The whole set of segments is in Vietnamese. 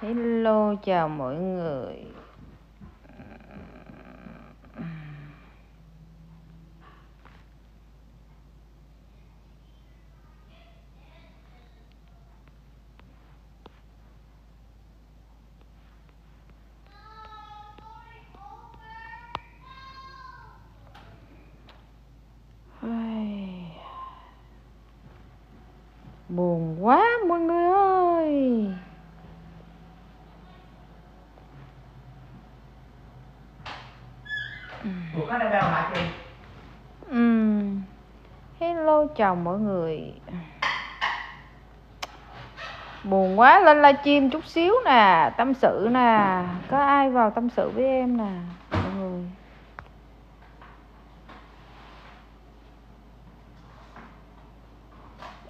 Hello chào mọi người Ai. Buồn quá mọi người ơi Ủa có đây đâu hả chị? Ừm chồng chào mọi người. Buồn quá, lên livestream chút xíu nè, Tâm sự nè, Có ai vào tâm sự với em nè, Mọi người.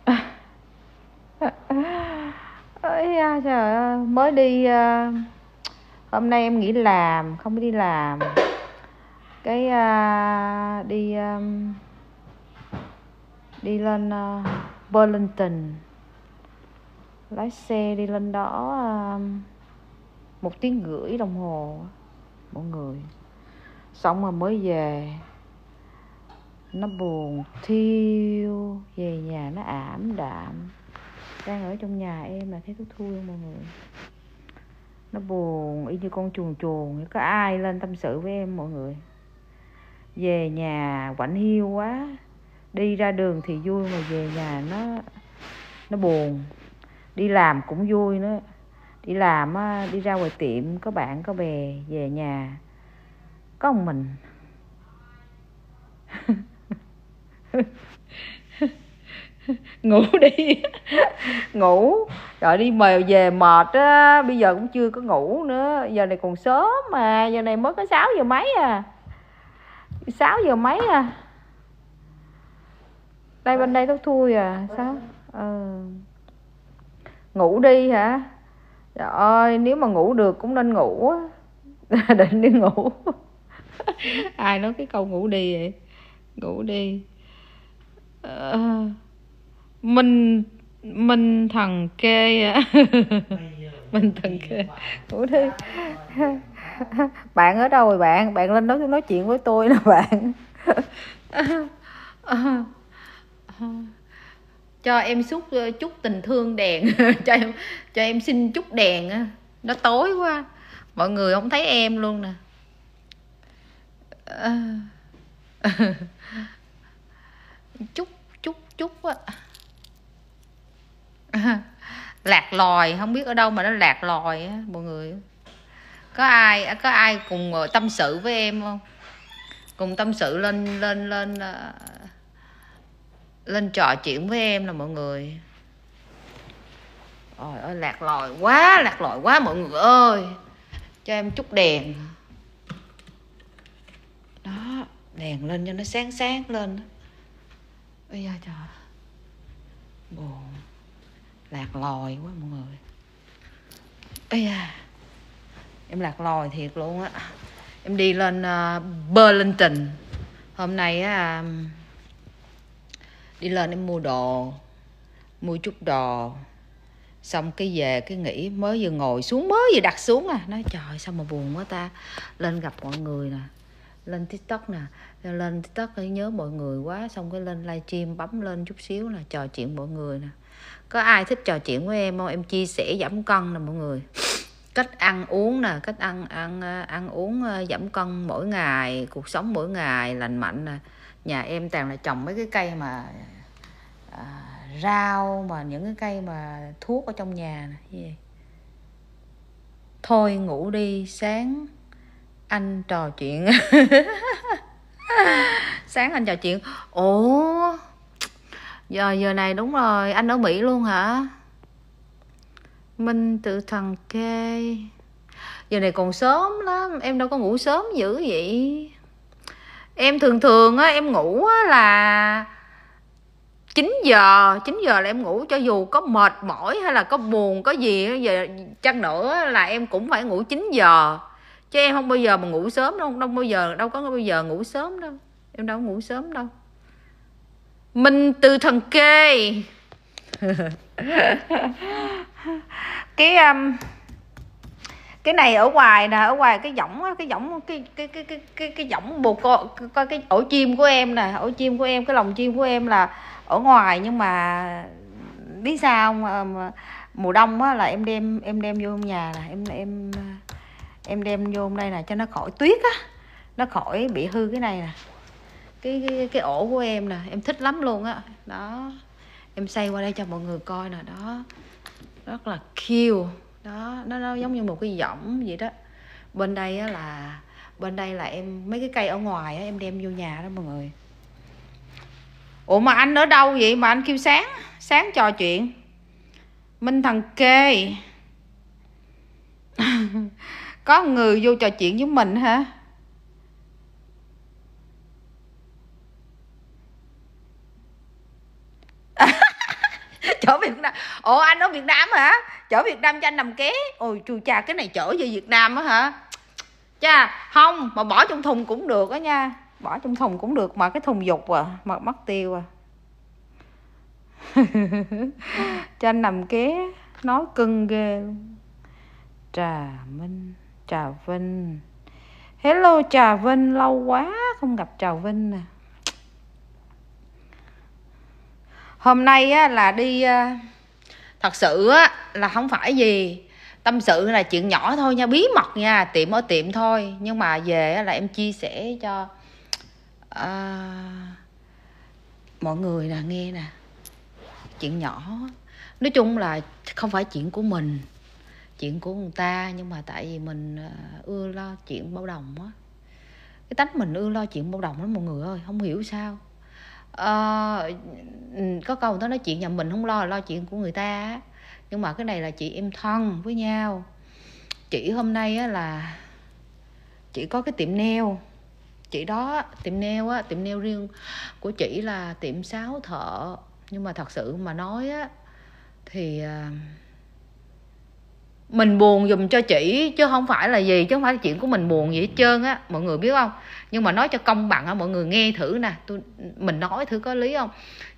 Ôi trời ơi, Mới đi ờ, Hôm nay em nghỉ làm, Không đi làm. Cái ờ, đi ờ, Đi lên uh, Burlington. Lái xe đi lên đó uh, Một tiếng rưỡi đồng hồ Mọi người. Xong mà mới về. Nó buồn thiêu Về nhà nó ảm đạm. Đang ở trong nhà em là thấy thuốc thui không mọi người? Nó buồn y như con chuồn chuồn có ai lên tâm sự với em mọi người? Về nhà quạnh hiu quá đi ra đường thì vui mà về nhà nó nó buồn. Đi làm cũng vui nữa. Đi làm đi ra ngoài tiệm, có bạn, có bè, về nhà. Có một mình. Ngủ đi. Ngủ. Rồi đi mời, về mệt á. Bây giờ cũng chưa có ngủ nữa. Giờ này còn sớm mà. Giờ này mới có 6 giờ mấy à. 6 giờ mấy à đây bên đây tóc thui à? Sao? Ờ. Ngủ đi hả? Trời ơi nếu mà ngủ được cũng nên ngủ á. Định đi ngủ. Ai nói cái câu ngủ đi vậy? Ngủ đi. Ờ, mình mình thằng kê à mình thằng kê. Ngủ đi. Bạn ở đâu rồi bạn? Bạn lên nói nói chuyện với tôi nè bạn cho em xúc ờ, chút tình thương đèn. Cho em cho em xin chút đèn á. Nó tối quá. Mọi người không thấy em luôn nè. Ờ. Chút chút chút á. Lạc lòi, không biết ở đâu mà nó lạc lòi á, mọi người. Có ai có ai cùng tâm sự với em không? Cùng tâm sự lên lên lên ờ, lên trò chuyện với em là mọi người. Ôi ơi lạc lòi quá lạc lòi quá mọi người ơi. Cho em chút đèn. Đó đèn lên cho nó sáng sáng lên. Bây da trời. Buồn. Lạc lòi quá mọi người. Bây da em lạc lòi thiệt luôn á. Em đi lên uh, Burlington. Hôm nay á đi lên em mua đồ, mua chút đồ. Xong cái về cái nghỉ, mới vừa ngồi xuống, mới vừa đặt xuống à. Nói, trời, sao mà buồn quá ta. Lên gặp mọi người nè, lên tiktok nè. Lên tiktok thấy nhớ mọi người quá, xong cái lên livestream bấm lên chút xíu là trò chuyện mọi người nè. Có ai thích trò chuyện với em không? Em chia sẻ giảm cân nè mọi người. Cách ăn uống nè, cách ăn ăn ăn uống ờ, giảm cân mỗi ngày, cuộc sống mỗi ngày lành mạnh nè nhà em toàn là trồng mấy cái cây mà à, rau mà những cái cây mà thuốc ở trong nhà này. thôi ngủ đi sáng anh trò chuyện. Sáng anh trò chuyện. Ủa? Giờ giờ này đúng rồi anh ở mỹ luôn hả? Minh tự thần kê giờ này còn sớm lắm em đâu có ngủ sớm dữ vậy em thường thường á em ngủ á là 9 giờ 9 giờ là em ngủ cho dù có mệt mỏi hay là có buồn có gì giờ chăng nữa là em cũng phải ngủ 9 giờ. Chứ em không bao giờ mà ngủ sớm đâu đâu bao giờ đâu có bao giờ ngủ sớm đâu. Em đâu có ngủ sớm đâu. Mình từ thần kê. Cái um, cái này ở ngoài nè ở ngoài cái võng cái võng cái cái cái cái cái cái võng bồ coi coi cái ổ chim của em nè ổ chim của em cái lồng chim của em là ở ngoài nhưng mà biết sao mà, ờ, mà, mùa đông á là em đem em đem vô nhà nè em em em đem vô đây nè cho nó khỏi tuyết á nó khỏi bị hư cái này nè. Cái, cái cái ổ của em nè em thích lắm luôn á. Đó em xây qua đây cho mọi người coi nè đó. Rất là cute đó nó, nó giống như một cái giỏng vậy đó. Bên đây á là bên đây là em mấy cái cây ở ngoài á em đem vô nhà đó mọi người. Ủa mà anh ở đâu vậy? Mà anh kêu sáng sáng trò chuyện. Minh thằng kê. Có người vô trò chuyện với mình hả? chở Việt Nam. Ồ, anh ở Việt Nam hả? Chở Việt Nam cho anh nằm ké. Ôi chu cha, cái này chở về Việt Nam á hả? Cha, không, mà bỏ trong thùng cũng được á nha. Bỏ trong thùng cũng được mà cái thùng dục à mà mất tiêu à. Cho anh nằm ké. Nói cưng ghê trà minh trà vinh. Hello, trà vinh, lâu quá không gặp trà vinh nè hôm nay á, là đi ờ, thật sự á, là không phải gì. Tâm sự là chuyện nhỏ thôi nha bí mật nha tiệm ở tiệm thôi. Nhưng mà về là em chia sẻ cho à, mọi người là nghe nè. Chuyện nhỏ. Nói chung là không phải chuyện của mình chuyện của người ta. Nhưng mà tại vì mình ờ, ưa lo chuyện bao đồng á. Cái tánh mình ưa lo chuyện bao đồng lắm mọi người ơi không hiểu sao uh, có câu người ta nói chuyện nhà mình không lo lo chuyện của người ta nhưng mà cái này là chị em thân với nhau. Chị hôm nay á là chị có cái tiệm nail. Chị đó tiệm nail á tiệm nail riêng của chị là tiệm sáo thợ. Nhưng mà thật sự mà nói á thì ờ, mình buồn dùm cho chị chứ không phải là gì chứ không phải là chuyện của mình buồn gì hết trơn á. Mọi người biết không? Nhưng mà nói cho công bằng á mọi người nghe thử nè. Tôi mình nói thử có lý không?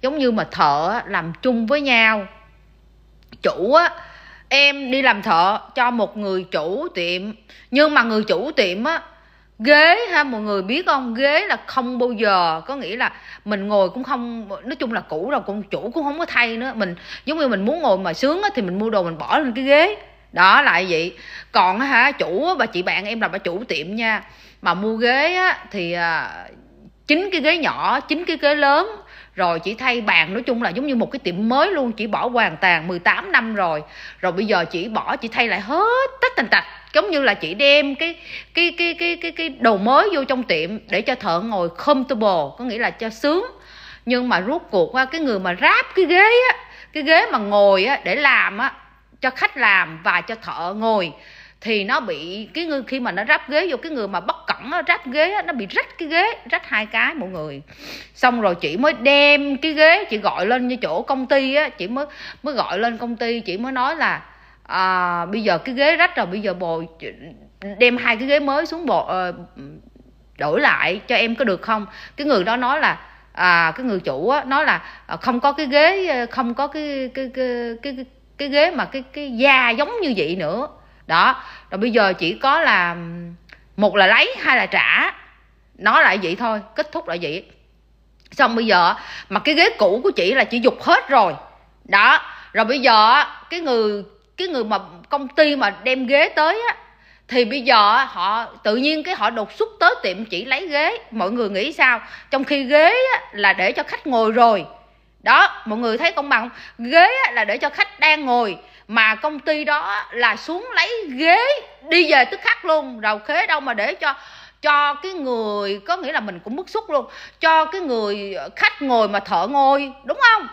Giống như mà thợ làm chung với nhau. Chủ á em đi làm thợ cho một người chủ tiệm. Nhưng mà người chủ tiệm á ghế ha mọi người biết không? Ghế là không bao giờ. Có nghĩa là mình ngồi cũng không nói chung là cũ rồi cũng chủ cũng không có thay nữa. Mình giống như mình muốn ngồi mà sướng á, thì mình mua đồ mình bỏ lên cái ghế. Đó lại vậy. Còn hả chủ và chị bạn em là bà chủ tiệm nha mà mua ghế á, thì à, chín cái ghế nhỏ chín cái ghế lớn rồi chỉ thay bàn nói chung là giống như một cái tiệm mới luôn chỉ bỏ hoàn toàn 18 năm rồi. Rồi bây giờ chỉ bỏ chỉ thay lại hết tất tần tạch giống như là chị đem cái cái cái cái cái cái đồ mới vô trong tiệm để cho thợ ngồi comfortable có nghĩa là cho sướng. Nhưng mà rút cuộc qua cái người mà ráp cái ghế á cái ghế mà ngồi á để làm á cho khách làm và cho thợ ngồi thì nó bị cái người khi mà nó ráp ghế vô cái người mà bất cẩn nó ráp ghế nó bị rách cái ghế rách hai cái mọi người. Xong rồi chị mới đem cái ghế chị gọi lên như chỗ công ty á chị mới mới gọi lên công ty chị mới nói là à, bây giờ cái ghế rách rồi bây giờ bồi đem hai cái ghế mới xuống bộ uh, ờ, đổi lại cho em có được không? Cái người đó nói là à, cái người chủ á, nói là à, không có cái ghế ờ, không có cái cái cái cái, cái cái ghế mà cái cái da giống như vậy nữa đó. Rồi bây giờ chỉ có là một là lấy hai là trả. Nó lại vậy thôi kết thúc lại vậy. Xong bây giờ mà cái ghế cũ của chị là chị dục hết rồi. Đó. Rồi bây giờ cái người cái người mà công ty mà đem ghế tới á thì bây giờ họ tự nhiên cái họ đột xuất tới tiệm chỉ lấy ghế. Mọi người nghĩ sao? Trong khi ghế á, là để cho khách ngồi rồi. Đó mọi người thấy công bằng ghế ghế là để cho khách đang ngồi mà công ty đó là xuống lấy ghế, đi về tức khắc luôn. Đầu khế đâu mà để cho cho cái người, có nghĩa là mình cũng bức xúc luôn, cho cái người khách ngồi mà thợ ngồi, đúng không?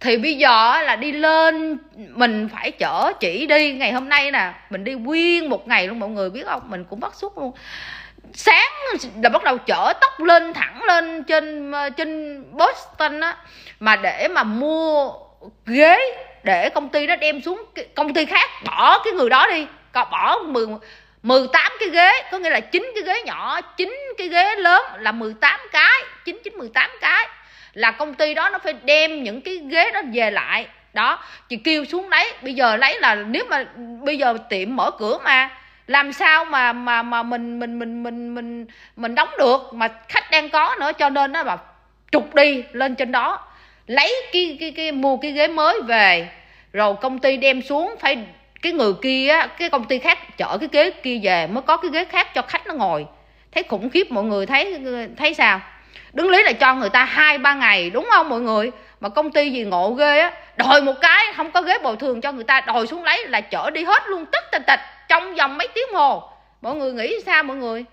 Thì bây giờ là đi lên, mình phải chở chỉ đi. Ngày hôm nay nè, mình đi nguyên một ngày luôn, mọi người biết không? Mình cũng bắt xúc luôn. Sáng là bắt đầu chở tóc lên, thẳng lên trên ờ, trên Boston á, mà để mà mua ghế để công ty đó đem xuống công ty khác, bỏ cái người đó đi. Còn bỏ 10 18 cái ghế, có nghĩa là chín cái ghế nhỏ, chín cái ghế lớn là 18 cái, chín chín 18 cái. Là công ty đó nó phải đem những cái ghế đó về lại. Đó, chị kêu xuống lấy. Bây giờ lấy là nếu mà bây giờ tiệm mở cửa mà, làm sao mà mà mà mình mình mình mình mình mình đóng được mà khách đang có nữa, cho nên nó bảo trục đi lên trên đó lấy cái cái cái, mua cái ghế mới về. Rồi công ty đem xuống, phải, cái người kia cái công ty khác chở cái ghế kia về mới có cái ghế khác cho khách nó ngồi. Thấy khủng khiếp, mọi người thấy thấy sao? Đứng lý là cho người ta hai, ba ngày, đúng không mọi người? Mà công ty gì ngộ ghê á, đòi một cái, không có ghế bồi thường cho người ta, đòi xuống lấy là chở đi hết luôn tất tịch tịch, trong vòng mấy tiếng hồ. Mọi người nghĩ sao mọi người?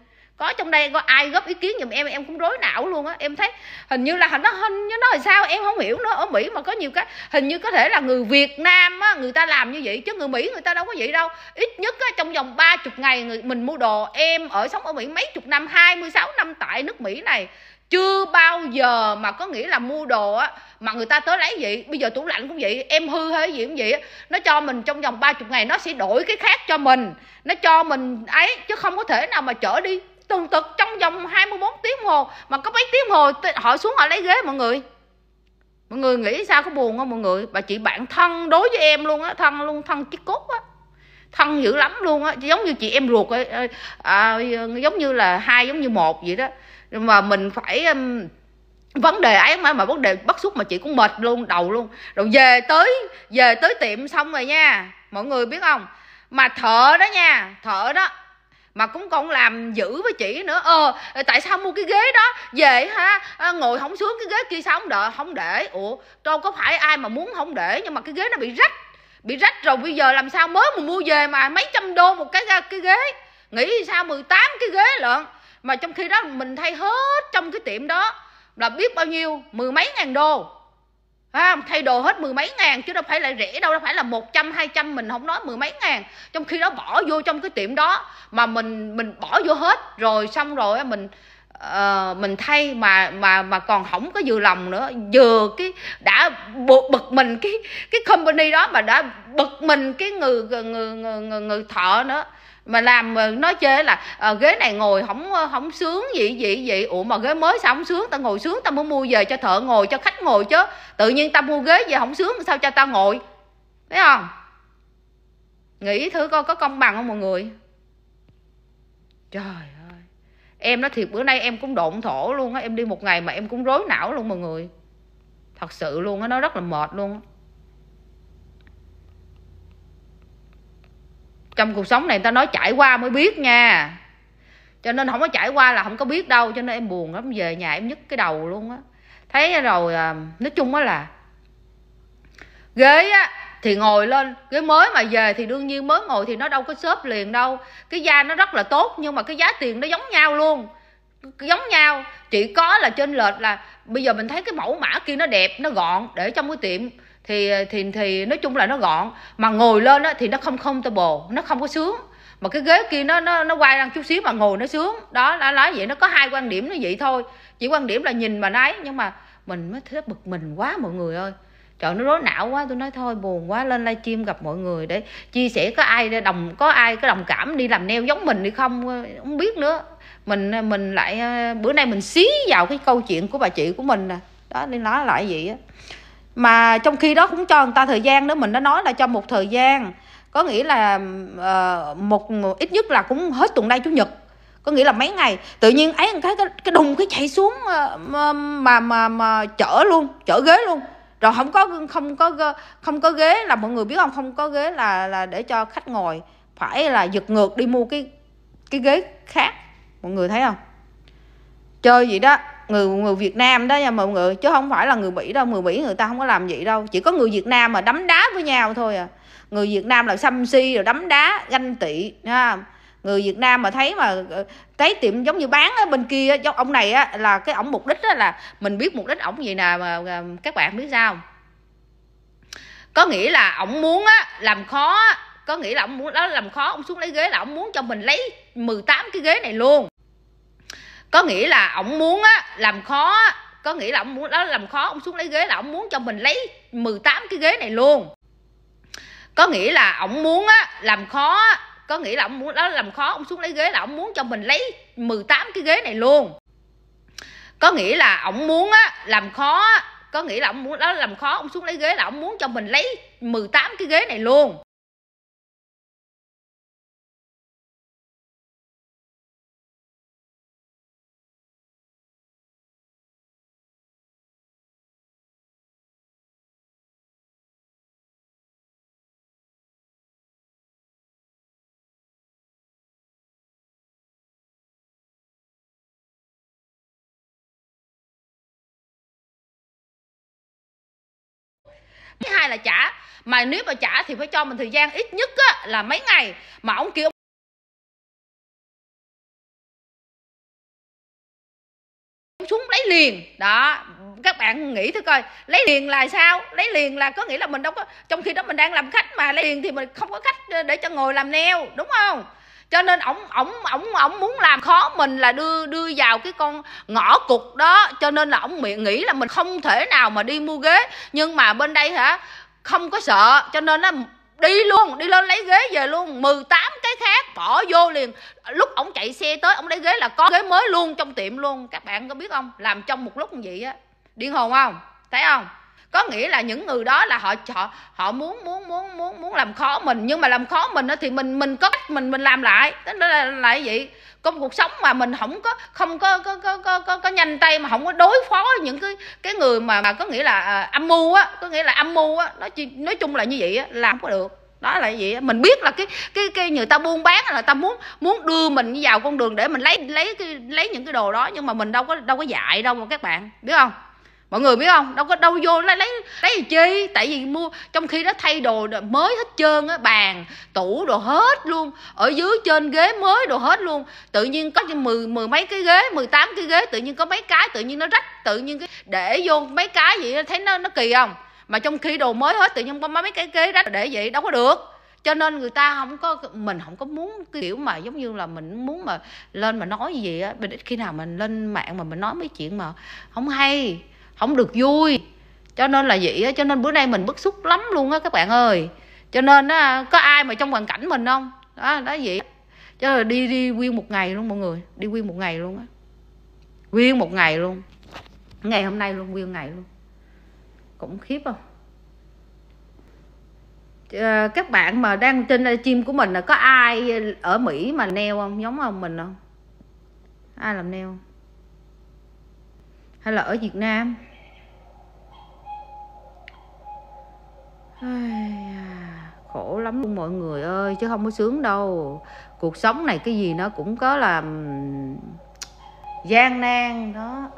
Có trong đây có ai góp ý kiến giùm em em cũng rối não luôn á. Em thấy hình như là nó, hình như nó là sao em không hiểu nó ở mỹ mà có nhiều cái, hình như có thể là người việt nam á, người ta làm như vậy chứ người mỹ người ta đâu có vậy đâu. Ít nhất á, trong vòng ba chục ngày người, mình mua đồ em ở sống ở mỹ mấy chục năm 26 năm tại nước mỹ này. Chưa bao giờ mà có nghĩa là mua đồ á mà người ta tới lấy vậy. Bây giờ tủ lạnh cũng vậy, em hư hay gì cũng vậy nó cho mình trong vòng ba chục ngày nó sẽ đổi cái khác cho mình. Nó cho mình ấy, chứ không có thể nào mà chở đi tuần tật trong vòng 24 tiếng hồ mà có mấy tiếng hồ họ xuống họ lấy ghế mọi người. Mọi người nghĩ sao có buồn không mọi người? Bà chị bạn thân đối với em luôn á thân luôn thân chiếc cốt á. Thân dữ lắm luôn á giống như chị em ruột ấy, à, giống như là hai giống như một vậy đó. Mà mình phải um, vấn đề ấy mà mà vấn đề bất xúc mà chị cũng mệt luôn đầu luôn. Rồi về tới về tới tiệm xong rồi nha mọi người biết không? Mà thợ đó nha thợ đó mà cũng còn làm dữ với chị nữa. Ờ tại sao mua cái ghế đó? Về ha à, ngồi không sướng cái ghế kia sao không đợi không để. Ủa đâu có phải ai mà muốn không để nhưng mà cái ghế nó bị rách. Bị rách rồi bây giờ làm sao mới mà mua về mà mấy trăm đô một cái à, cái ghế? Nghĩ sao 18 cái ghế lận? Mà trong khi đó mình thay hết trong cái tiệm đó là biết bao nhiêu? Mười mấy ngàn đô à, thay đồ hết mười mấy ngàn chứ đâu phải là rẻ đâu đâu phải là một trăm hai trăm mình không nói mười mấy ngàn. Trong khi đó bỏ vô trong cái tiệm đó mà mình mình bỏ vô hết. Rồi xong rồi mình uh, mình thay mà mà mà còn không có vừa lòng nữa. Vừa cái đã bực, bực mình cái cái company đó mà đã bực mình cái người người người, người, người thợ nữa mà làm ờ, nói chê là à, ghế này ngồi không không sướng gì gì gì. Ủa mà ghế mới sao không sướng? Tao ngồi sướng tao mới mua về cho thợ ngồi cho khách ngồi chứ. Tự nhiên tao mua ghế về không sướng sao cho tao ngồi? Thấy không? Nghĩ thử coi có công bằng không mọi người? Trời ơi. Em nói thiệt bữa nay em cũng độn thổ luôn á. Em đi một ngày mà em cũng rối não luôn mọi người. Thật sự luôn á nó rất là mệt luôn á. Trong cuộc sống này người ta nói trải qua mới biết nha. Cho nên không có trải qua là không có biết đâu, cho nên em buồn lắm, về nhà em nhức cái đầu luôn á. Thấy rồi à, nói chung á là ghế á, thì ngồi lên, ghế mới mà về thì đương nhiên mới ngồi thì nó đâu có xốp liền đâu. Cái da nó rất là tốt, nhưng mà cái giá tiền nó giống nhau luôn, giống nhau. Chỉ có là trên lệch là bây giờ mình thấy cái mẫu mã kia nó đẹp, nó gọn để trong cái tiệm thì ờ, thì thì nói chung là nó gọn, mà ngồi lên á thì nó không không bồ nó không có sướng. Mà cái ghế kia nó nó nó quay ra chút xíu mà ngồi nó sướng. Đó là nói vậy, nó có hai quan điểm nó vậy thôi. Chỉ quan điểm là nhìn mà nấy, nhưng mà mình mới thấy bực mình quá mọi người ơi. Trời, nó rối não quá, tôi nói thôi, buồn quá, lên livestream gặp mọi người để chia sẻ có ai đồng, có ai có đồng cảm đi làm neo giống mình đi không ờ, không biết nữa. Mình ờ, mình lại bữa nay mình xí vào cái câu chuyện của bà chị của mình nè. Đó, nên nói lại vậy á mà trong khi đó cũng cho người ta thời gian nữa mình đã nói là cho một thời gian. Có nghĩa là uh, một, ít nhất là cũng hết tuần đây chủ nhật. Có nghĩa là mấy ngày. Tự nhiên ấy thấy cái cái đùng cái chạy xuống ờ, mà mà mà mà chở luôn chở ghế luôn. Rồi không có không có không có ghế là mọi người biết không? Không có ghế là là để cho khách ngồi. Phải là giật ngược đi mua cái cái ghế khác. Mọi người thấy không? Chơi vậy đó người người Việt Nam đó nha mọi người, chứ không phải là người Mỹ đâu, người Mỹ người ta không có làm vậy đâu. Chỉ có người Việt Nam mà đấm đá với nhau thôi à. Người Việt Nam là xăm si rồi đấm đá, ganh tị ha người Việt Nam mà thấy mà ờ, thấy tiệm giống như bán ở bên kia giống ông này á, là cái ổng mục đích đó là mình biết mục đích ổng gì nè, mà các bạn biết sao có nghĩa là ổng muốn á, làm khó có nghĩa là ổng muốn, đó làm khó ông xuống lấy ghế là ổng muốn cho mình lấy 18 cái ghế này luôn có nghĩa là ổng muốn á, làm khó có nghĩa là ổng muốn, đó làm khó ông xuống lấy ghế là ổng muốn cho mình lấy 18 cái ghế này luôn. Có nghĩa là ổng muốn á, làm khó có nghĩa là ổng muốn, đó làm khó ông xuống lấy ghế là ổng muốn cho mình lấy 18 cái ghế này luôn. Có nghĩa là ổng muốn á, làm khó có nghĩa là ông muốn, đó làm khó ông xuống lấy ghế là ông muốn cho mình lấy 18 cái ghế này luôn. Thứ hai là trả. Mà nếu mà trả thì phải cho mình thời gian ít nhất á, là mấy ngày. Mà ông kêu ông xuống lấy liền. Đó các bạn nghĩ thử coi lấy liền là sao? Lấy liền là có nghĩa là mình đâu có trong khi đó mình đang làm khách mà lấy liền thì mình không có khách để cho ngồi làm neo đúng không? Cho nên ổng ổng ổng ổng muốn làm khó mình là đưa đưa vào cái con ngõ cục đó. Cho nên là ổng miệng nghĩ là mình không thể nào mà đi mua ghế. Nhưng mà bên đây hả, không có sợ. Cho nên là đi luôn, đi lên lấy ghế về luôn. 18 cái khác, bỏ vô liền. Lúc ổng chạy xe tới, ổng lấy ghế là có ghế mới luôn trong tiệm luôn. Các bạn có biết không? Làm trong một lúc như vậy á, điên hồn không? Thấy không? Có nghĩa là những người đó là họ họ họ muốn muốn muốn muốn muốn làm khó mình nhưng mà làm khó mình thì mình mình có cách mình mình làm lại. Đó là là vậy công cuộc sống mà mình không có không có có có có có, có nhanh tay mà không có đối phó những cái cái người mà mà có nghĩa là à, âm mưu á có nghĩa là âm mưu á nói nói chung là như vậy á làm không có được. Đó là gì mình biết là cái cái cái người ta buôn bán là ta muốn muốn đưa mình vào con đường để mình lấy lấy cái lấy những cái đồ đó nhưng mà mình đâu có đâu có dạy đâu mà các bạn biết không? Mọi người biết không? Đâu có, đâu vô lấy lấy lấy gì chi? Tại vì mua, trong khi đó thay đồ mới hết trơn á, bàn, tủ đồ hết luôn. Ở dưới trên ghế mới đồ hết luôn. Tự nhiên có mười mười mấy cái ghế 18 cái ghế, tự nhiên có mấy cái, tự nhiên nó rách, tự nhiên cái, để vô mấy cái gì thấy nó nó kỳ không? Mà trong khi đồ mới hết, tự nhiên có mấy cái ghế rách, để vậy đâu có được. Cho nên người ta không có, mình không có muốn cái kiểu mà giống như là mình muốn mà lên mà nói gì á. Mình ít khi nào mình lên mạng mà mình nói mấy chuyện mà không hay không được vui. Cho nên là vậy á cho nên bữa nay mình bức xúc lắm luôn á các bạn ơi. Cho nên á có ai mà trong hoàn cảnh mình không? Đó đó vậy. Cho nên đi đi nguyên một ngày luôn mọi người. Đi nguyên một ngày luôn á. Nguyên một ngày luôn. Ngày hôm nay luôn nguyên ngày luôn. Cũng khiếp không? À, các bạn mà đang trên chim của mình là có ai ở mỹ mà neo không? Giống không mình không? Ai làm neo hay là ở việt nam? Khổ lắm luôn mọi người ơi chứ không có sướng đâu. Cuộc sống này cái gì nó cũng có là gian nan đó.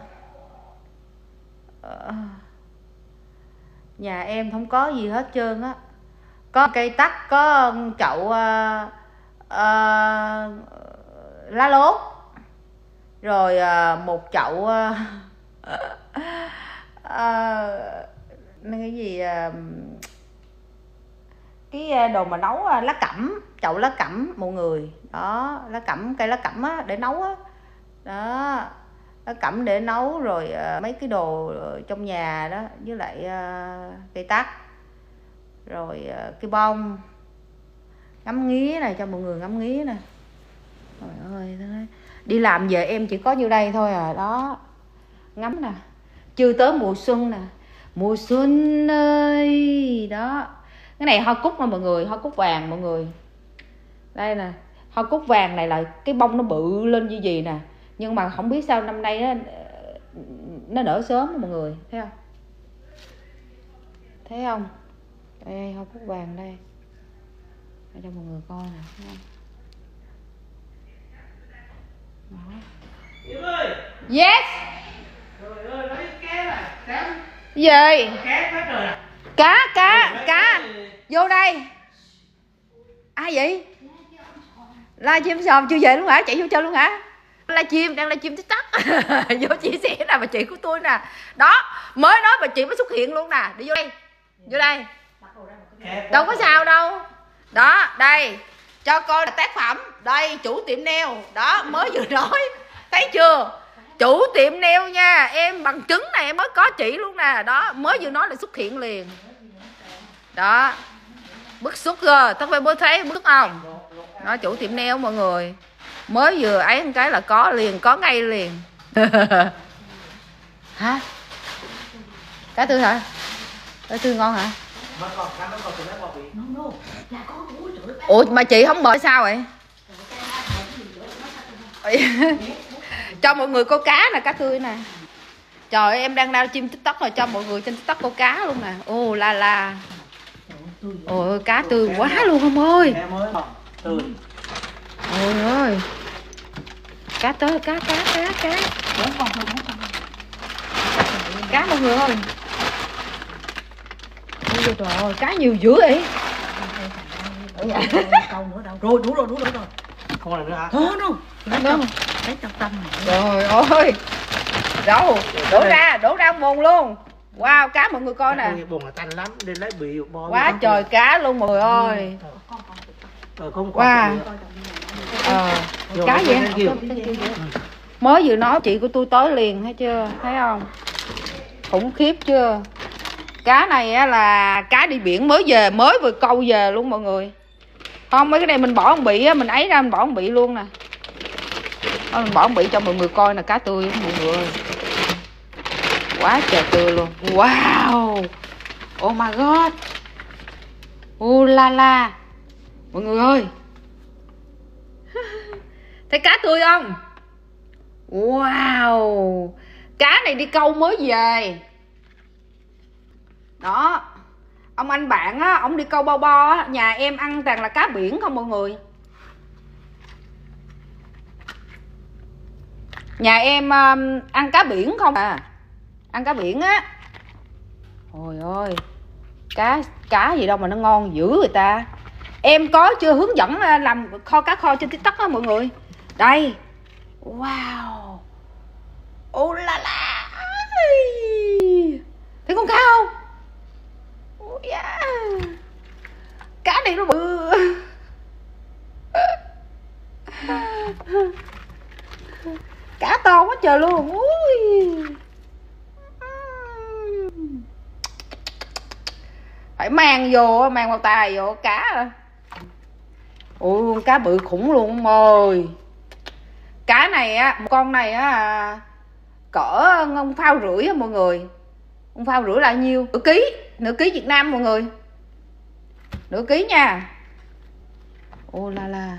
Ờ. Nhà em không có gì hết trơn á. Có cây tắc có chậu uh, uh, lá lốt. Rồi uh, một chậu uh, à, cái gì à, cái ờ, đồ mà nấu lá cẩm chậu lá cẩm mọi người. Đó lá cẩm cây lá cẩm á để nấu á. Đó lá cẩm để nấu rồi à, mấy cái đồ trong nhà đó với lại à, cây tắc. Rồi à, cái bông. Ngắm nghía này cho mọi người ngắm nghía nè. Trời ơi đi làm về em chỉ có nhiêu đây thôi à đó ngắm nè chưa tới mùa xuân nè. Mùa xuân ơi đó. Cái này hoa cúc nè mọi người hoa cúc vàng mọi người. Đây nè hoa cúc vàng này là cái bông nó bự lên như gì nè. Nhưng mà không biết sao năm nay nó nó nở sớm mọi người thấy không? Thấy không? Đây hoa cúc vàng đây. Để cho mọi người coi nè thấy không? Đó. Yes. Gì? Cá cá cá vô đây. Ai vậy? Live chim sòm chưa về luôn hả? Chạy vô chơi luôn hả? Live chim đang live chim tiktok. Vô chia sẻ nè bà chị của tôi nè. Đó mới nói bà chị mới xuất hiện luôn nè. Đi vô đây. Vô đây. Đâu có sao đâu. Đó đây. Cho coi là tác phẩm. Đây chủ tiệm neo đó mới vừa nói. Thấy chưa chủ tiệm neo nha, em bằng chứng này em mới có chỉ luôn nè. Đó, mới vừa nói là xuất hiện liền. Đó. Bức xúc cơ tất phải mới thấy bức không? Nó chủ tiệm neo mọi người. Mới vừa ấy một cái là có liền, có ngay liền. Hả? Cá tươi hả? Cá tươi ngon hả? Ủa, mà chị không mời sao vậy? cho mọi người câu cá nè cá tươi nè trời ơi, em đang đao chim tiktok rồi cho mọi người trên tiktok câu cá luôn nè ô la la ôi cá tươi quá luôn không ơi ôi ơi cá tới cá cá cá cá cá mọi người ơi ôi trời ơi cá nhiều dữ vậy câu nữa đâu rồi đủ rồi đủ rồi rồi Không này nữa hả? thôi đâu? Lấy Đâu? trong lấy trong tâm này. Trời ơi! Đâu? Đổ ra đổ ra bồn luôn. Wow cá mọi người coi nè. Bồn là tanh lắm, đi lấy bì bò. quá trời cá luôn mọi người ơi. Ờ, không Wow. còn. ờ cá vô. mới vừa nói chị của tôi tới liền thấy chưa? Thấy không? Khủng khiếp chưa? Cá này á là cá đi biển mới về mới vừa câu về luôn mọi người không, mấy cái này mình bỏ không bị á, mình ấy ra mình bỏ không bị luôn nè. Thôi, mình bỏ không bị cho mọi người coi nè, cá tươi mọi người ơi. Quá trời tươi luôn. Wow! Oh my god! Oh la la. Mọi người ơi. Thấy cá tươi không? Wow! Cá này đi câu mới về. Đó. Ông anh bạn á Ông đi câu bao bo á Nhà em ăn toàn là cá biển không mọi người? Nhà em um, ăn cá biển không? À Ăn cá biển á. Ôi ơi Cá cá gì đâu mà nó ngon dữ người ta. Em có chưa hướng dẫn à, làm kho cá kho trên tiktok á mọi người? Đây. Wow. Ô la la. Thấy con cá không? Yeah. Cá này nó bự Cá to quá trời luôn Ui. Phải mang vô, mang vào tay vô cá. À. Ui con cá bự khủng luôn ông ơi cá này á con này á cỡ ông phao rưỡi á mọi người ông phao rưỡi là nhiêu nửa ký nửa ký việt nam mọi người. Nửa ký nha. Ô la la.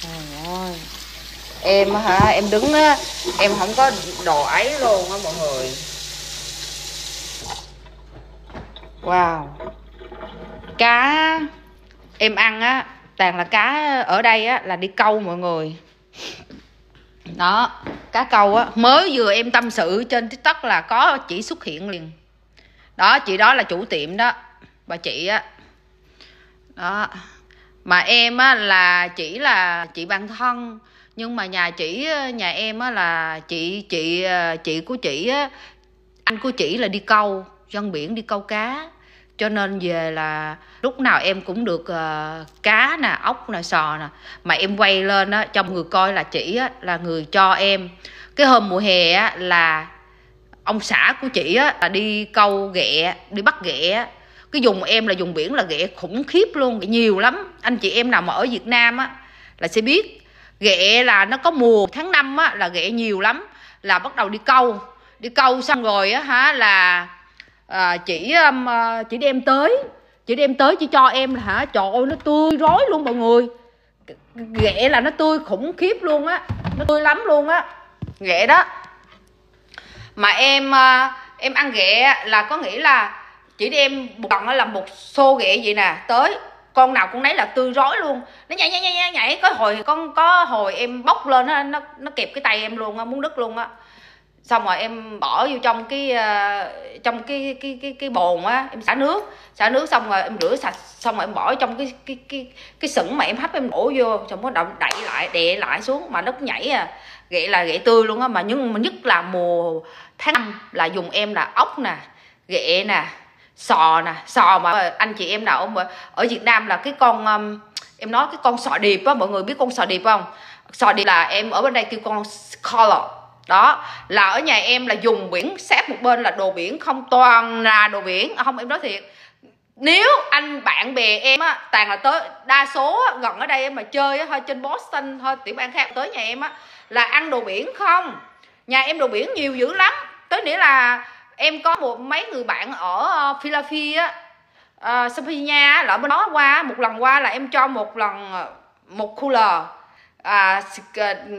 Trời ơi. Em hả? Em đứng á, em không có đồ ấy luôn á mọi người. Wow. Cá, em ăn á, toàn là cá ở đây á, là đi câu mọi người. Đó, cá câu á, mới vừa em tâm sự trên tiktok là có chỉ xuất hiện liền đó chị đó là chủ tiệm đó bà chị á. Đó mà em á là chỉ là chị bạn thân nhưng mà nhà chị nhà em á là chị chị ờ, chị của chị á anh của chị là đi câu dân biển đi câu cá. Cho nên về là lúc nào em cũng được uh, cá nè ốc nè sò nè. Mà em quay lên á cho người coi là chị á là người cho em. Cái hôm mùa hè á là ông xã của chị á là đi câu ghẹ đi bắt ghẹ cái vùng em là vùng biển là ghẹ khủng khiếp luôn nhiều lắm. Anh chị em nào mà ở việt nam á là sẽ biết. Ghẹ là nó có mùa tháng năm á là ghẹ nhiều lắm là bắt đầu đi câu. Đi câu xong rồi á hả là à, chỉ um, à, chỉ đem tới. Chỉ đem tới chỉ cho em là hả trời ơi nó tươi rói luôn mọi người. Ghẹ là nó tươi khủng khiếp luôn á nó tươi lắm luôn á. Ghẹ đó mà em ờ, em ăn ghẹ là có nghĩa là chỉ đem một lần là một xô ghẹ vậy nè tới. Con nào cũng nấy là tươi rói luôn. Nó nhảy nhảy nhảy nhảy, nhảy. có hồi con có hồi em bóc lên nó nó nó kẹp cái tay em luôn muốn đứt luôn á. Xong rồi em bỏ vô trong cái uh, trong cái cái cái cái bồn á em xả nước. Xả nước xong rồi em rửa sạch xong rồi em bỏ trong cái cái cái cái sửng mà em hấp em đổ vô. Xong có động đẩy lại đè lại xuống. Mà nó nhảy à. Ghệ là ghệ tươi luôn á mà nhưng mà nhất là mùa tháng năm là dùng em là ốc nè ghẹ nè sò nè. Sò mà anh chị em nào ở ở Việt Nam là cái con um, em nói cái con sò điệp á mọi người biết con sò điệp không? Sò điệp là em ở bên đây kêu con color đó là ở nhà em là dùng biển xếp một bên là đồ biển không toàn là đồ biển. À, không em nói thiệt. Nếu anh bạn bè em á toàn là tới đa số á, gần ở đây em mà chơi á thôi trên Boston thôi tiểu bang khác tới nhà em á là ăn đồ biển không? Nhà em đồ biển nhiều dữ lắm. Tới nghĩa là em có một mấy người bạn ở ờ, Philadelphia á. Ờ, uh, Sophia là ở bên đó qua một lần qua là em cho một lần ờ, một cooler à,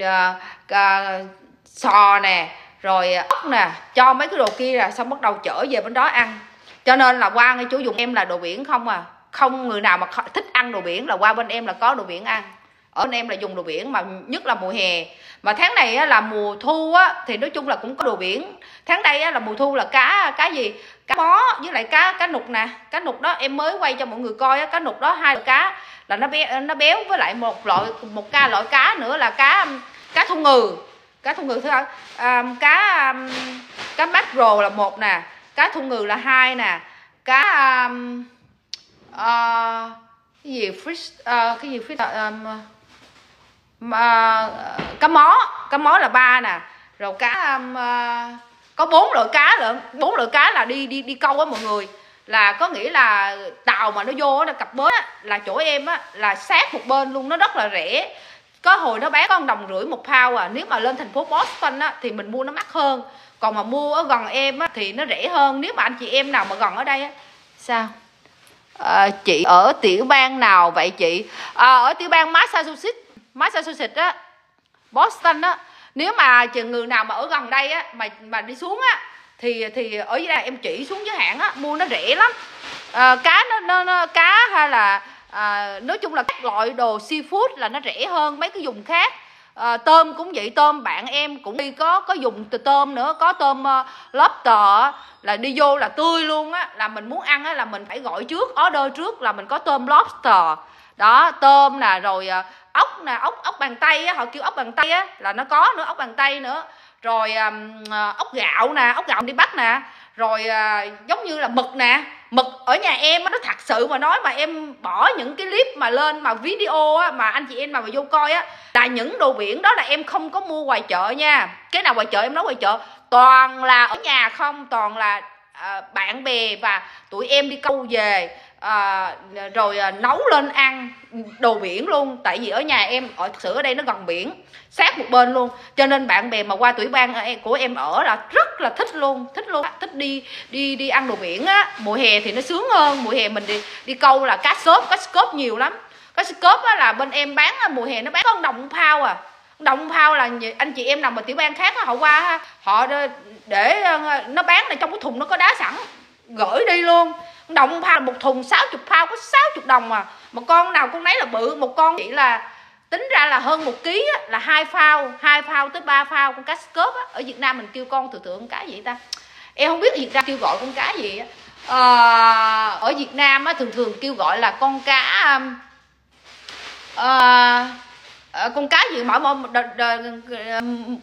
à, à, sò nè rồi ốc nè cho mấy cái đồ kia là xong bắt đầu chở về bên đó ăn. Cho nên là qua ngay chỗ dùng em là đồ biển không à. Không người nào mà thích ăn đồ biển là qua bên em là có đồ biển ăn ở bên em là dùng đồ biển mà nhất là mùa hè. Mà tháng này á, là mùa thu á thì nói chung là cũng có đồ biển. Tháng đây á, là mùa thu là cá cá gì? Cá bó với lại cá cá nục nè. Cá nục đó em mới quay cho mọi người coi á cá nục đó hai loại cá. Là nó béo nó béo với lại một loại một ca loại cá nữa là cá cá thu ngừ. Cá thu ngừ thứ à, cá à, cá cá rồ là một nè. Cá thu ngừ là hai nè. Cá um, uh, cái gì fish uh, cái gì fish um, mà, ờ, cá mó cá mó là ba nè. Rồi cá um, có bốn loại cá lận. Bốn loại cá là đi đi đi câu á mọi người. Là có nghĩa là tàu mà nó vô là cặp bến á, là chỗ em á là sát một bên luôn nó rất là rẻ. Có hồi nó bán con đồng rưỡi một pound à nếu mà lên thành phố Boston á thì mình mua nó mắc hơn. Còn mà mua ở gần em á thì nó rẻ hơn. Nếu mà anh chị em nào mà gần ở đây á sao? À, chị ở tiểu bang nào vậy chị? À, ở tiểu bang Massachusetts. Massachusetts á Boston á nếu mà người nào mà ở gần đây á mà mà đi xuống á thì thì ở dưới đây em chỉ xuống dưới hạn á mua nó rẻ lắm. À, cá nó, nó, nó cá hay là à, nói chung là các loại đồ seafood là nó rẻ hơn mấy cái vùng khác. À, tôm cũng vậy tôm bạn em cũng đi có có dùng từ tôm nữa có tôm uh, lobster là đi vô là tươi luôn á là mình muốn ăn á là mình phải gọi trước order trước là mình có tôm lobster đó tôm nè rồi ờ, ốc nè ốc ốc bàn tay á họ kêu ốc bàn tay á là nó có nữa ốc bàn tay nữa. Rồi um, ốc gạo nè ốc gạo đi bắt nè. Rồi uh, giống như là mực nè. Mực ở nhà em nó thật sự mà nói mà em bỏ những cái clip mà lên mà video á, mà anh chị em mà, mà vô coi á là những đồ biển đó là em không có mua ngoài chợ nha. Cái nào ngoài chợ em nói ngoài chợ toàn là ở nhà không toàn là uh, bạn bè và tụi em đi câu về à, rồi à, nấu lên ăn đồ biển luôn. Tại vì ở nhà em ở sự ở đây nó gần biển sát một bên luôn. Cho nên bạn bè mà qua tuổi ban à, của em ở là rất là thích luôn thích luôn. Thích đi đi đi ăn đồ biển á. Mùa hè thì nó sướng hơn. Mùa hè mình đi đi câu là cá sốp cá scốp nhiều lắm. Cá scốp á là bên em bán à, mùa hè nó bán con đồng phao à. Đồng phao là anh chị em nào mà tiểu bang khác họ qua họ để à, nó bán là trong cái thùng nó có đá sẵn gửi đi luôn động phao một thùng 60 phao có 60 đồng mà. Mà con nào con nấy là bự một con chỉ là tính ra là hơn một ký á, là hai phao hai phao tới ba phao con cá cớp á. Ở Việt Nam mình kêu con thường thường con cá gì ta? Em không biết ở Việt Nam kêu gọi con cá gì á. À, ở Việt Nam á thường thường kêu gọi là con cá à, à, con cá gì mỗi mỗi đ, đ,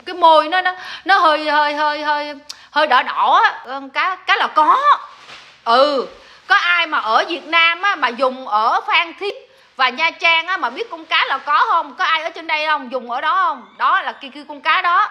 cái môi nó nó nó hơi hơi hơi hơi hơi đỏ đỏ á. Con cá cá là có. Ừ có ai mà ở Việt Nam á, mà dùng ở Phan Thiết và Nha Trang á, mà biết con cá là có không? Có ai ở trên đây không? Dùng ở đó không? Đó là kia kia con cá đó.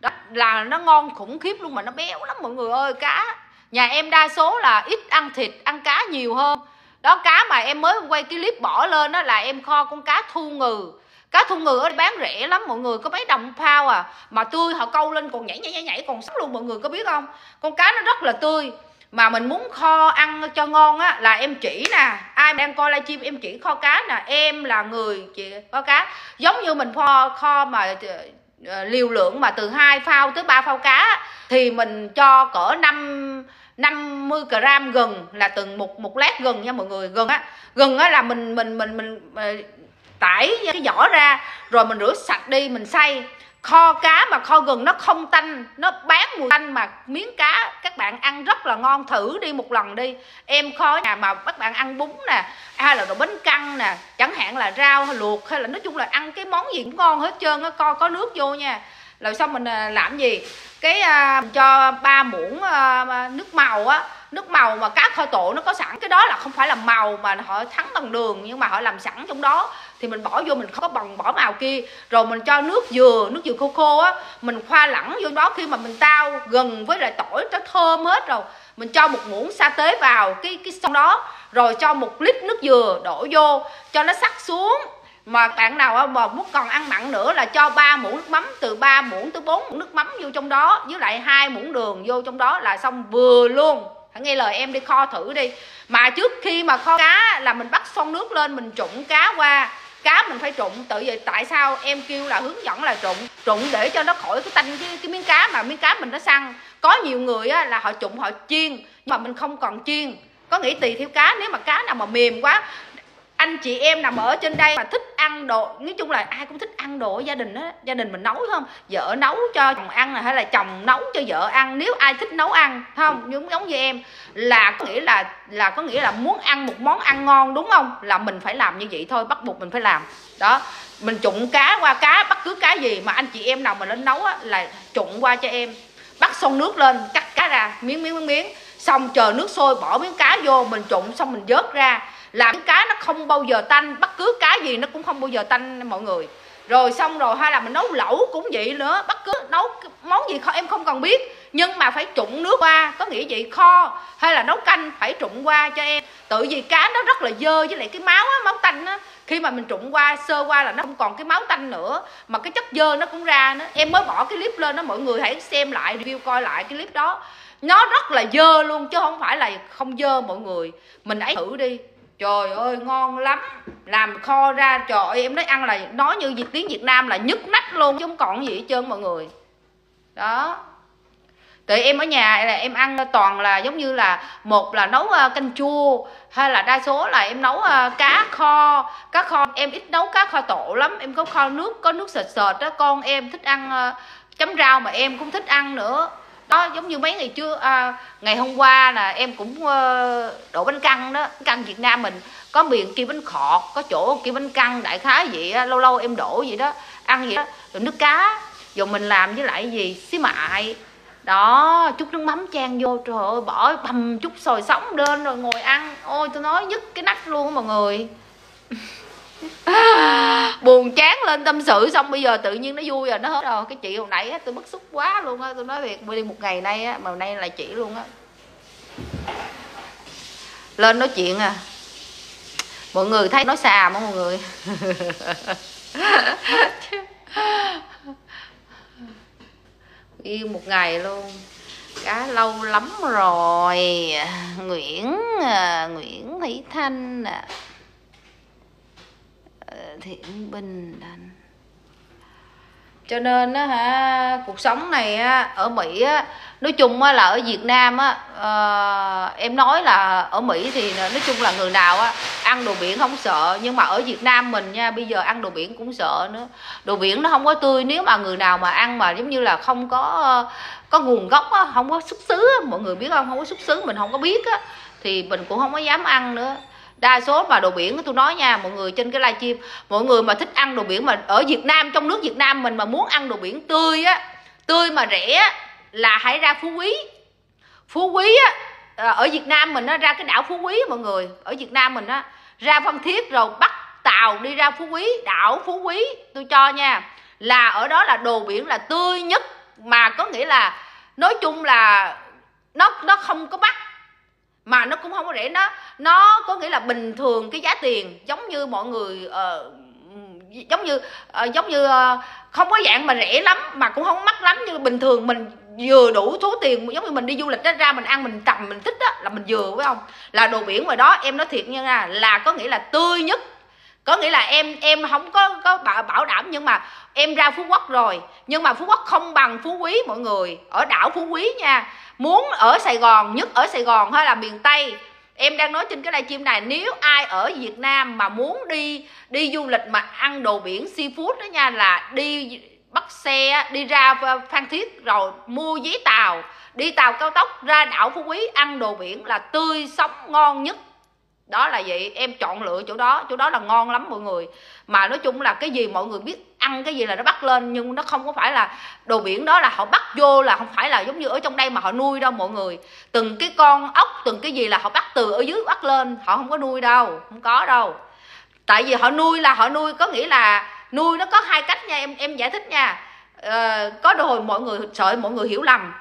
Đó là nó ngon khủng khiếp luôn mà nó béo lắm mọi người ơi, cá. Nhà em đa số là ít ăn thịt, ăn cá nhiều hơn. Đó, cá mà em mới quay cái clip bỏ lên đó là em kho con cá thu ngừ. Cá thu ngừ ở đây bán rẻ lắm mọi người, có mấy đồng phao à. Mà tươi họ câu lên còn nhảy nhảy nhảy nhảy còn sống luôn mọi người, có biết không? Con cá nó rất là tươi mà mình muốn kho ăn cho ngon á, là em chỉ nè. Ai đang coi livestream, em chỉ kho cá nè. Em là người chị kho cá. Giống như mình kho kho mà ờ, liều lượng mà từ hai phao tới ba phao cá thì mình cho cỡ 5 50 gram gừng, là từng một một lát gừng nha mọi người. Gừng á gừng á là mình mình mình mình mình tải cái vỏ ra, rồi mình rửa sạch đi, mình xay kho cá mà kho gừng nó không tanh nó bán mùi tanh mà miếng cá các bạn ăn rất là ngon thử đi một lần đi. Em kho nhà mà các bạn ăn bún nè hay là đồ bánh căn nè chẳng hạn là rau hay luộc hay là nói chung là ăn cái món gì cũng ngon hết trơn á co có nước vô nha. Rồi xong mình à, làm gì? Cái à, mình cho ba muỗng à, nước màu á nước màu mà cá kho tổ nó có sẵn. Cái đó là không phải là màu mà họ thắng bằng đường nhưng mà họ làm sẵn trong đó thì mình bỏ vô, mình không có bằng bỏ màu kia. Rồi mình cho nước dừa nước dừa khô khô á, mình khoa lẳng vô đó. Khi mà mình tao gần với lại tỏi nó thơm hết rồi, mình cho một muỗng sa tế vào cái cái xong đó. Rồi cho một lít nước dừa đổ vô, cho nó sắc xuống. Mà bạn nào mà muốn còn ăn mặn nữa là cho 3 muỗng nước mắm, từ 3 muỗng tới 4 muỗng nước mắm vô trong đó, với lại hai muỗng đường vô trong đó là xong vừa luôn. Hãy nghe lời em đi kho thử đi. Mà trước khi mà kho cá là mình bắt son nước lên, mình trụng cá qua cá mình phải trụng. Tự vậy tại sao em kêu là hướng dẫn là trụng? Trụng để cho nó khỏi cái tanh cái, cái miếng cá mà miếng cá mình nó săn. Có nhiều người á, là họ trụng họ chiên nhưng mà mình không còn chiên. Có nghĩ tùy theo cá nếu mà cá nào mà mềm quá anh chị em nằm ở trên đây mà thích ăn đồ nói chung là ai cũng thích ăn đồ ở gia đình á gia đình mình nấu không? Vợ nấu cho chồng ăn hay là chồng nấu cho vợ ăn? Nếu ai thích nấu ăn không? Giống giống như em là có nghĩa là là có nghĩa là muốn ăn một món ăn ngon đúng không? Là mình phải làm như vậy thôi bắt buộc mình phải làm. Đó mình trụng cá qua cá bất cứ cá gì mà anh chị em nào mà lên nấu á, là trụng qua cho em. Bắt xong nước lên cắt cá ra miếng miếng miếng miếng. Xong chờ nước sôi bỏ miếng cá vô mình trụng xong mình vớt ra làm cái cá nó không bao giờ tanh, bất cứ cá gì nó cũng không bao giờ tanh mọi người. Rồi xong rồi, hay là mình nấu lẩu cũng vậy nữa, bất cứ nấu món gì kho em không cần biết, nhưng mà phải trụng nước qua, có nghĩa vậy, kho hay là nấu canh phải trụng qua cho em. Tự vì cá nó rất là dơ với lại cái máu á, máu tanh á. Khi mà mình trụng qua, sơ qua là nó không còn cái máu tanh nữa, mà cái chất dơ nó cũng ra nữa. Em mới bỏ cái clip lên đó, mọi người hãy xem lại, review coi lại cái clip đó. Nó rất là dơ luôn, chứ không phải là không dơ mọi người. Mình ấy thử đi trời ơi, ngon lắm. Làm kho ra, trời ơi, em nói ăn là nói như việc tiếng việt nam là nhức nách luôn, chứ không còn gì hết trơn mọi người. Đó. Tại em ở nhà là em ăn toàn là giống như là một là nấu à, canh chua hay là đa số là em nấu à, cá kho. Cá kho, em ít nấu cá kho tổ lắm, em có kho nước, có nước sệt sệt đó con em thích ăn à, chấm rau mà em cũng thích ăn nữa đó giống như mấy ngày trước à, ngày hôm qua là em cũng uh, đổ bánh căn đó bánh căn Việt Nam mình. Có miệng kia bánh khọt có chỗ kia bánh căn đại khái vậy đó. lâu lâu em đổ vậy đó ăn vậy đó. Rồi nước cá rồi mình làm với lại gì? Xí mại. Đó chút nước mắm chan vô trời ơi bỏ bầm chút sồi sống lên rồi ngồi ăn. Ôi tôi nói nhức cái nách luôn mọi người. buồn chán lên tâm sự xong bây giờ tự nhiên nó vui rồi nó hết rồi. Cái chị hồi nãy á, tôi bức xúc quá luôn á tôi nói việc đi một ngày nay á mà nay là chị luôn á. Lên nói chuyện à. Mọi người thấy nói xà mà mọi người. Yêu một ngày luôn. Cá lâu lắm rồi. Nguyễn à, nguyễn thị thanh à. Thiện bình đẳng. Cho nên á hả cuộc sống này á ở mỹ á nói chung á là ở việt nam á à, em nói là ở mỹ thì nói chung là người nào á ăn đồ biển không sợ nhưng mà ở việt nam mình nha bây giờ ăn đồ biển cũng sợ nữa. Đồ biển nó không có tươi nếu mà người nào mà ăn mà giống như là không có có nguồn gốc á không có xuất xứ á, mọi người biết không không có xuất xứ mình không có biết á thì mình cũng không có dám ăn nữa đa số mà đồ biển tôi nói nha mọi người trên cái livestream mọi người mà thích ăn đồ biển mà ở Việt Nam trong nước Việt Nam mình mà muốn ăn đồ biển tươi á tươi mà rẻ á, là hãy ra Phú Quý. Phú Quý á à, ở Việt Nam mình á ra cái đảo Phú Quý mọi người. Ở Việt Nam mình á ra Phan Thiết rồi bắt tàu đi ra Phú Quý đảo Phú Quý. Tôi cho nha là ở đó là đồ biển là tươi nhất mà có nghĩa là nói chung là nó nó không có bắt mà nó cũng không có rẻ nó nó có nghĩa là bình thường cái giá tiền giống như mọi người uh, giống như uh, giống như uh, không có dạng mà rẻ lắm mà cũng không mắc lắm. Như bình thường mình vừa đủ số tiền giống như mình đi du lịch đó ra mình ăn mình tầm mình thích đó là mình vừa phải không? Là đồ biển ngoài đó em nói thiệt nha là có nghĩa là tươi nhất có nghĩa là em em không có có bảo, bảo đảm nhưng mà em ra phú quốc rồi. Nhưng mà phú quốc không bằng phú quý mọi người. Ở đảo phú quý nha. Muốn ở sài gòn nhất ở sài gòn hay là miền tây. Em đang nói trên cái livestream này nếu ai ở Việt Nam mà muốn đi đi du lịch mà ăn đồ biển seafood đó nha là đi bắt xe đi ra Phan Thiết rồi mua giấy tàu. Đi tàu cao tốc ra đảo Phú Quý ăn đồ biển là tươi sống ngon nhất đó là vậy em chọn lựa chỗ đó chỗ đó là ngon lắm mọi người. Mà nói chung là cái gì mọi người biết ăn cái gì là nó bắt lên nhưng nó không có phải là đồ biển đó là họ bắt vô là không phải là giống như ở trong đây mà họ nuôi đâu mọi người. Từng cái con ốc từng cái gì là họ bắt từ ở dưới bắt lên họ không có nuôi đâu không có đâu. Tại vì họ nuôi là họ nuôi có nghĩa là nuôi nó có hai cách nha em em giải thích nha. Ờ, có đôi mọi người sợ mọi người hiểu lầm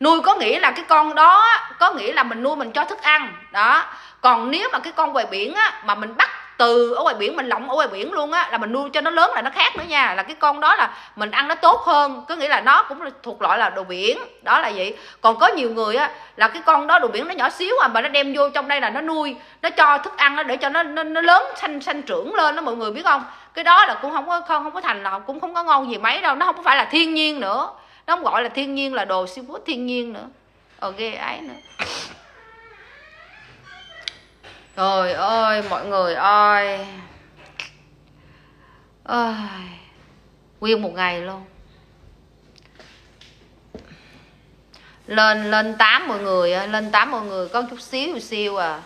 nuôi có nghĩa là cái con đó có nghĩa là mình nuôi mình cho thức ăn đó. Còn nếu mà cái con ngoài biển á, mà mình bắt từ ở ngoài biển mình lộng ở ngoài biển luôn á là mình nuôi cho nó lớn là nó khác nữa nha. Là cái con đó là mình ăn nó tốt hơn có nghĩa là nó cũng thuộc loại là đồ biển đó là vậy. Còn có nhiều người á là cái con đó đồ biển nó nhỏ xíu à mà nó đem vô trong đây là nó nuôi nó cho thức ăn nó để cho nó nó, nó lớn xanh xanh trưởng lên đó mọi người biết không? Cái đó là cũng không có không không có thành là cũng không có ngon gì mấy đâu nó không phải là thiên nhiên nữa nó không gọi là thiên nhiên, là đồ siêu food thiên nhiên nữa. Ờ ghê ấy nữa. Trời ơi, mọi người ơi. Ơi, nguyên một ngày luôn. Lên lên tám mọi người lên tám mọi người có chút xíu xíu à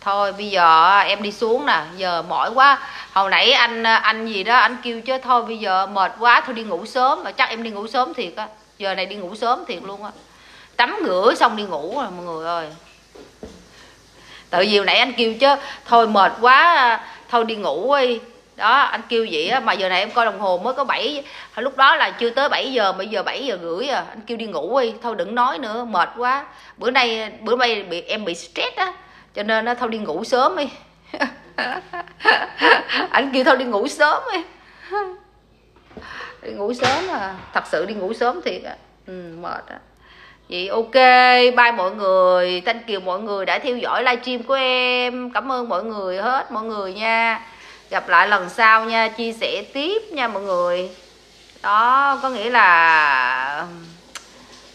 thôi, bây giờ à, em đi xuống nè. Giờ mỏi quá. Hồi nãy anh à, anh gì đó, anh kêu chứ. Thôi, bây giờ mệt quá, thôi đi ngủ sớm. Mà chắc em đi ngủ sớm thiệt á. Giờ này đi ngủ sớm thiệt luôn á. Tắm rửa xong đi ngủ rồi, mọi người ơi. Tự vì hồi nãy anh kêu chứ. Thôi, mệt quá à, thôi đi ngủ đi. Đó, anh kêu vậy á. Mà giờ này em coi đồng hồ mới có 7 lúc đó là chưa tới 7 giờ, bây giờ 7 giờ rưỡi à. Anh kêu đi ngủ đi. Thôi đừng nói nữa, mệt quá. Bữa nay bữa nay bị, em bị stress á cho nên nó thôi đi ngủ sớm đi. Anh kêu thôi đi ngủ sớm đi. Đi ngủ sớm à. Thật sự đi ngủ sớm thiệt à ừ, mệt á. Vậy ok bye mọi người. Thanh kiều mọi người đã theo dõi livestream của em. Cảm ơn mọi người hết mọi người nha. Gặp lại lần sau nha chia sẻ tiếp nha mọi người. Đó có nghĩa là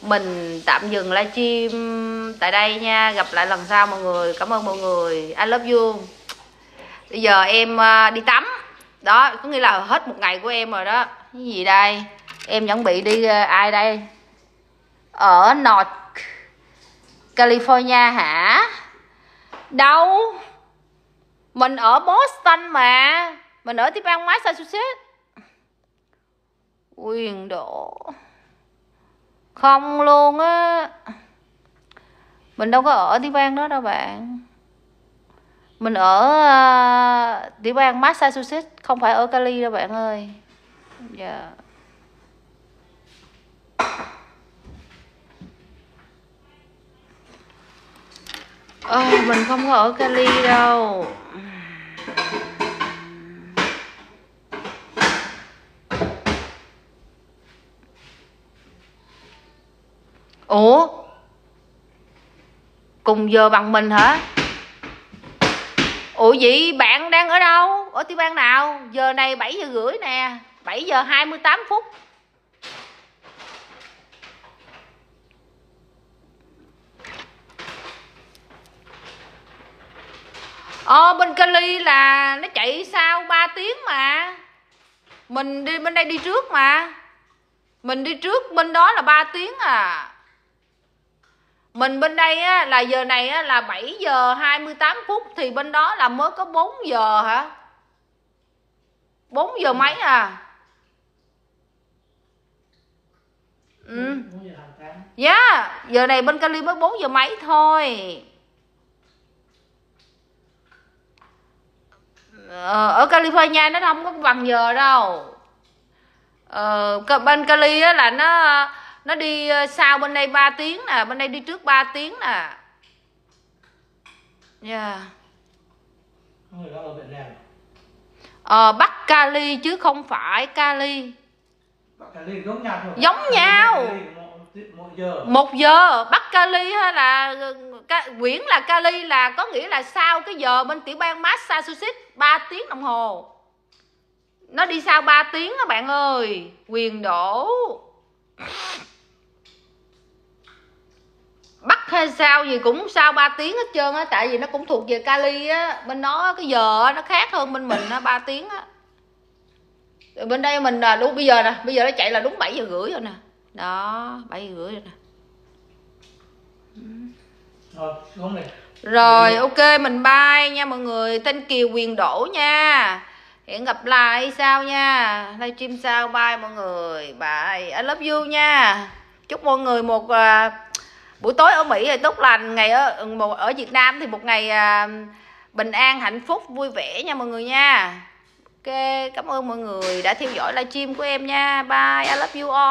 mình tạm dừng livestream tại đây nha. Gặp lại lần sau mọi người. Cảm ơn mọi người. I love you. Bây giờ em à, đi tắm. Đó, có nghĩa là hết một ngày của em rồi đó. Cái gì đây? Em chuẩn bị đi à, ai đây? Ở North California hả? Đâu? Mình ở Boston mà. Mình ở tiếp bang Massachusetts. Quyền độ không luôn á. Mình đâu có ở tiểu bang đó đâu bạn. Mình ở uh, tiểu bang Massachusetts không phải ở Cali đâu bạn ơi. Dạ. Yeah. Ờ, mình không có ở Cali đâu. Ủa? Cùng giờ bằng mình hả? Ủa vậy bạn đang ở đâu? Ở tiểu bang nào? Giờ này 7 giờ rưỡi nè 7 giờ 28 phút. Ờ bên Cali là nó chạy sau 3 tiếng mà. Mình đi bên đây đi trước mà. Mình đi trước bên đó là 3 tiếng à. Mình bên đây á, là giờ này á, là 7 giờ 28 phút Thì bên đó là mới có 4 giờ hả? 4 giờ mấy à? Ừ. Dạ yeah, Giờ này bên Cali mới 4 giờ mấy thôi. Ờ, ở California nó không có bằng giờ đâu. Ờ, bên Cali á là nó nó đi sau bên đây 3 tiếng nè bên đây đi trước 3 tiếng nè. Yeah. người đó ở Việt Nam ờ, Bắc Cali chứ không phải Cali. Bắc Cali giống nhau thôi. Giống nhau. Một giờ. Một giờ. Bắc Cali hay là Quyển là Cali là có nghĩa là sau cái giờ bên tiểu bang Massachusetts 3 tiếng đồng hồ. Nó đi sau 3 tiếng các bạn ơi. Quyền đổ Bắc hay sao gì cũng sau 3 tiếng hết trơn á tại vì nó cũng thuộc về Cali á. Bên nó cái giờ nó khác hơn bên mình á 3 tiếng á. Bên đây mình là đúng bây giờ nè bây giờ nó chạy là đúng 7 giờ rưỡi rồi nè. Đó 7 giờ rưỡi rồi nè. Rồi rồi ok mình bye nha mọi người. Tên Kiều quyền đổ nha. Hẹn gặp lại sau nha. Livestream sau bye mọi người. Bye. I love you nha. Chúc mọi người một uh, buổi tối ở Mỹ thì tốt lành, Ngày ở ừ, ở Việt Nam thì một ngày à, bình an, hạnh phúc, vui vẻ nha mọi người nha. Ok, cảm ơn mọi người đã theo dõi livestream của em nha. Bye, I love you all.